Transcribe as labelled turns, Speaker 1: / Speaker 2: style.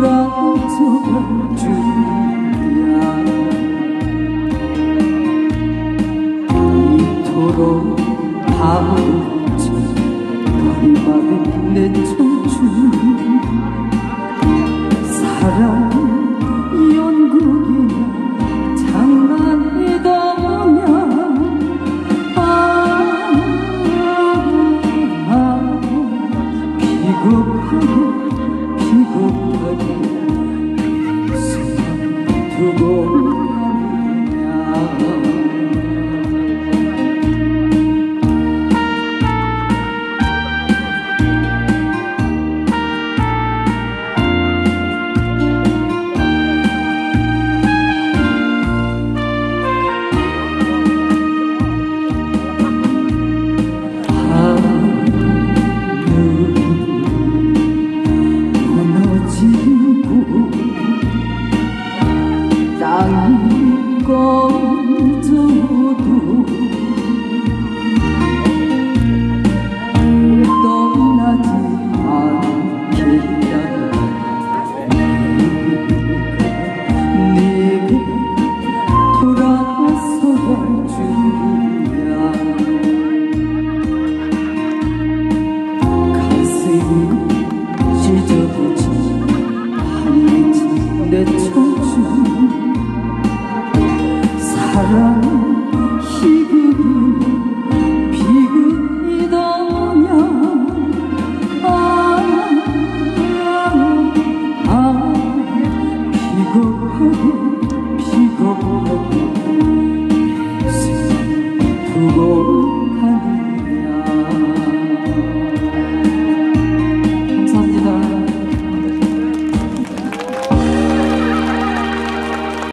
Speaker 1: 돌아서갈 줄이야 이토록 밤을 채 거리바닥 내 총. 我 사랑 희극이